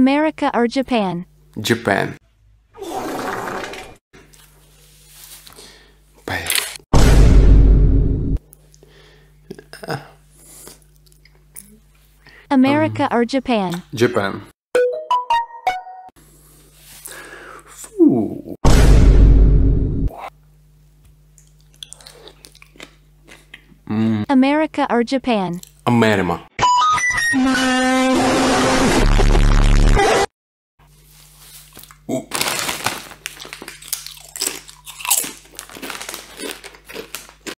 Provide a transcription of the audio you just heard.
Uh, America or Japan? Japan. America um, or Japan? Japan. Ooh. America or Japan? America. Ooh.